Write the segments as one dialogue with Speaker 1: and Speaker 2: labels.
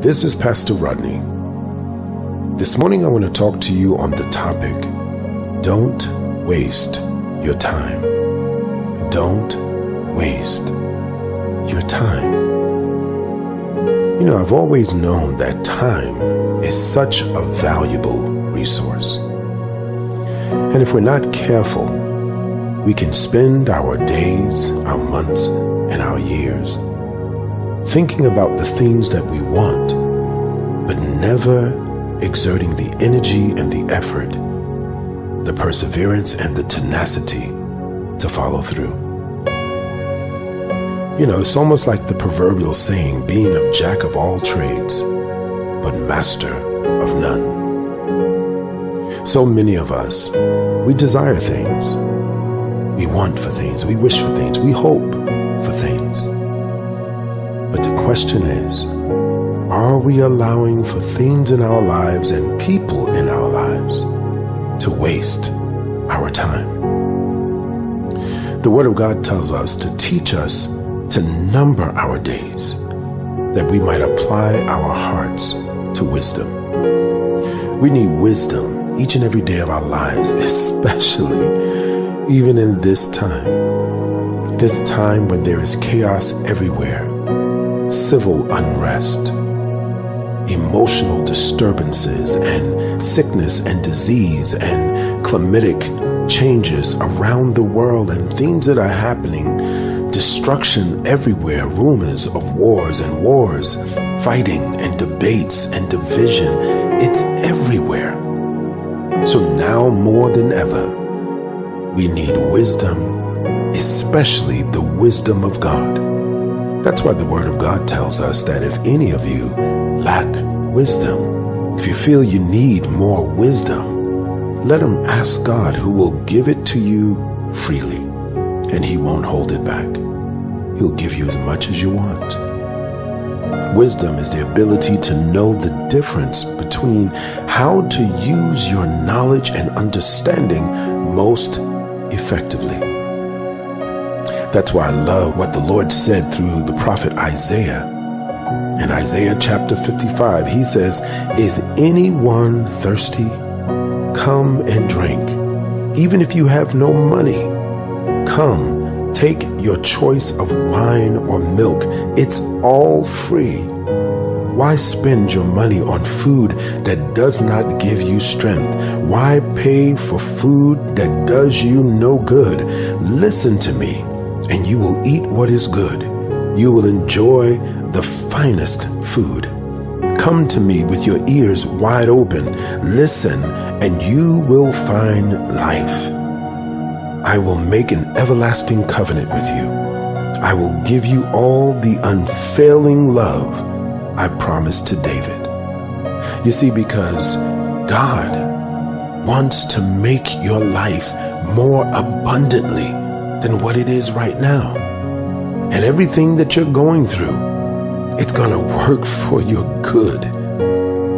Speaker 1: This is Pastor Rodney. This morning I want to talk to you on the topic Don't waste your time. Don't waste your time. You know, I've always known that time is such a valuable resource. And if we're not careful, we can spend our days, our months, and our years thinking about the things that we want, but never exerting the energy and the effort, the perseverance and the tenacity to follow through. You know, it's almost like the proverbial saying, being a jack of all trades, but master of none. So many of us, we desire things. We want for things. We wish for things. We hope for things. But the question is, are we allowing for things in our lives and people in our lives to waste our time? The Word of God tells us to teach us to number our days that we might apply our hearts to wisdom. We need wisdom each and every day of our lives, especially even in this time. This time when there is chaos everywhere, civil unrest, emotional disturbances, and sickness and disease and climatic changes around the world, and things that are happening destruction everywhere, rumors of wars and wars, fighting and debates and division. It's everywhere. So now more than ever, we need wisdom, especially the wisdom of God. That's why the Word of God tells us that if any of you lack wisdom, if you feel you need more wisdom, let him ask God who will give it to you freely, and he won't hold it back. He'll give you as much as you want. Wisdom is the ability to know the difference between how to use your knowledge and understanding most effectively. That's why I love what the Lord said through the prophet Isaiah. In Isaiah chapter 55, he says, Is anyone thirsty? Come and drink. Even if you have no money, come, take your choice of wine or milk. It's all free. Why spend your money on food that does not give you strength? Why pay for food that does you no good? Listen to me, and you will eat what is good. You will enjoy the finest food. Come to me with your ears wide open. Listen, and you will find life. I will make an everlasting covenant with you. I will give you all the unfailing love I promised to David. You see, because God wants to make your life more abundantly than what it is right now. And everything that you're going through, it's going to work for your good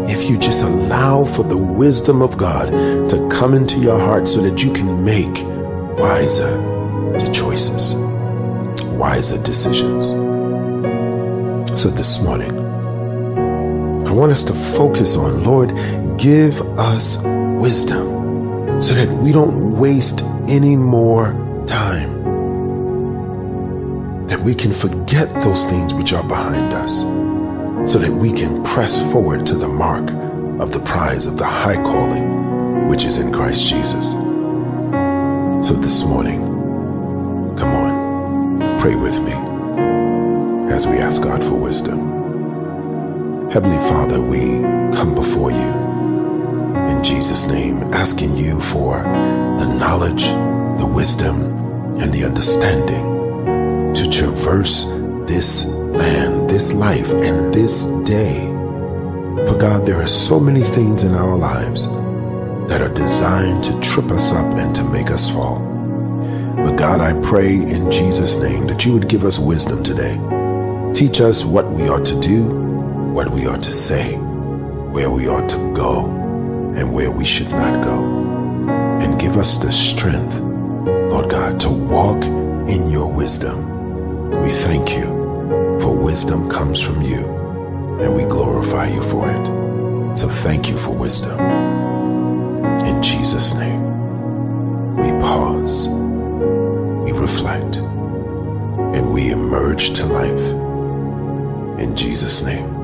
Speaker 1: if you just allow for the wisdom of God to come into your heart so that you can make wiser choices, wiser decisions. So this morning, I want us to focus on, Lord, give us wisdom so that we don't waste any more time. That we can forget those things which are behind us so that we can press forward to the mark of the prize of the high calling which is in Christ Jesus. So this morning, come on, pray with me as we ask God for wisdom. Heavenly Father, we come before you in Jesus' name, asking you for the knowledge, the wisdom, and the understanding to traverse this land, this life, and this day. For God, there are so many things in our lives that are designed to trip us up and to make us fall. But God, I pray in Jesus' name that you would give us wisdom today. Teach us what we ought to do what we ought to say, where we ought to go, and where we should not go. And give us the strength, Lord God, to walk in your wisdom. We thank you, for wisdom comes from you. and we glorify you for it. So thank you for wisdom. In Jesus' name, we pause, we reflect, and we emerge to life. In Jesus' name.